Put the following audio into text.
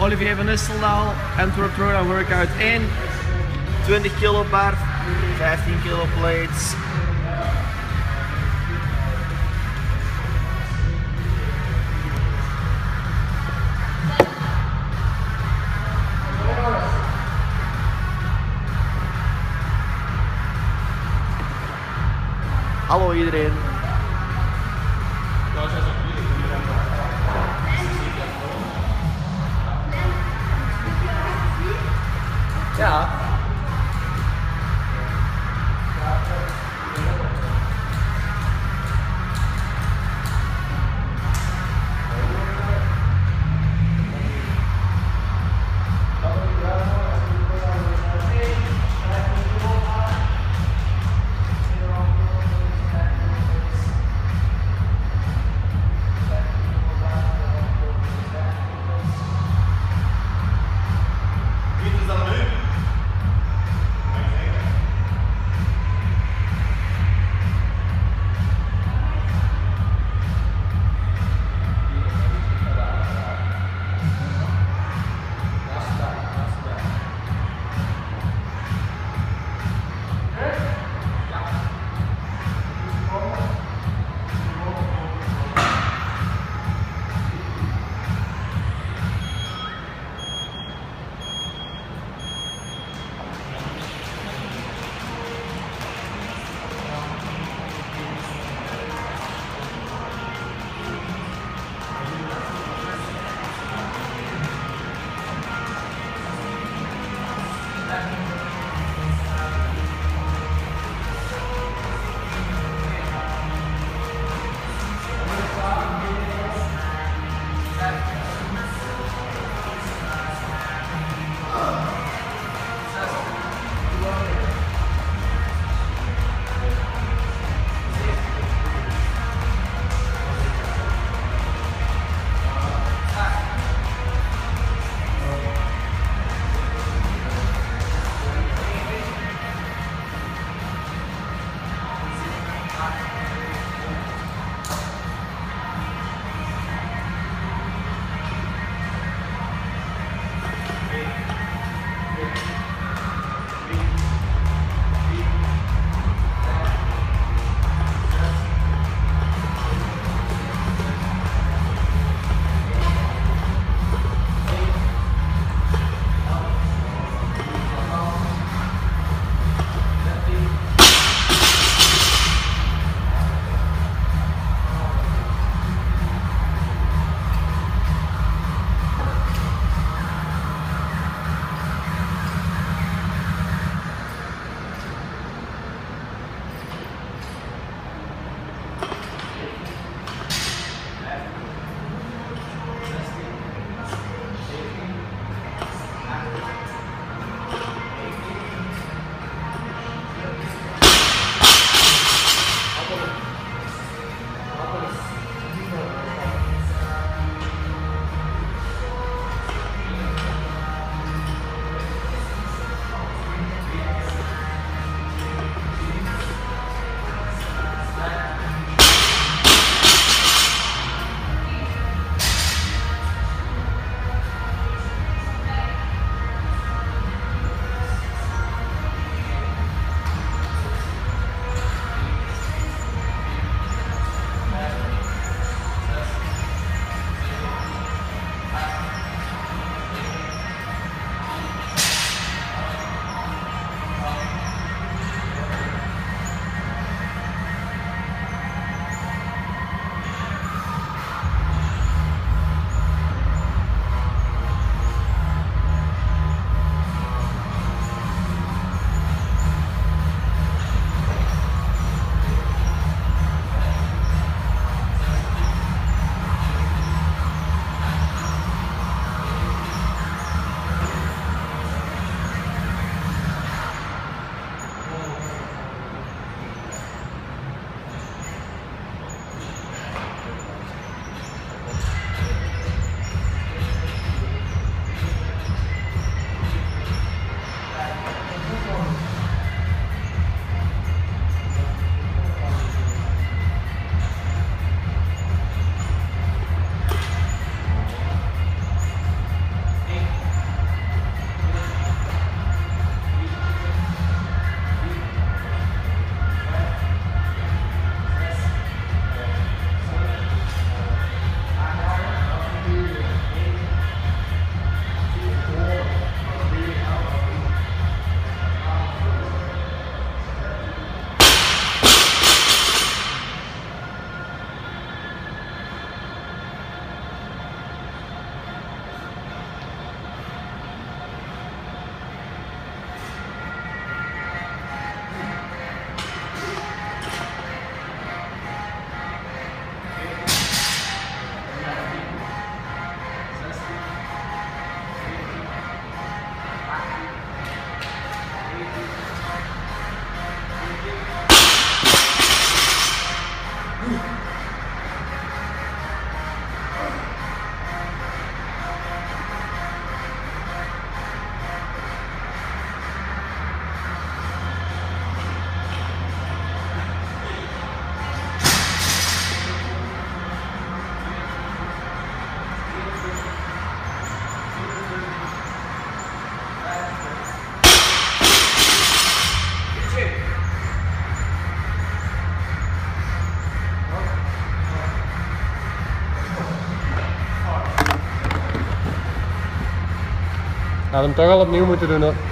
Olivier van Nisteldaal, Antwerp Throwdown Workout 1. 20 kilo bar, 15 kilo plates. Hallo iedereen. Had hem toch al opnieuw moeten doen hoor.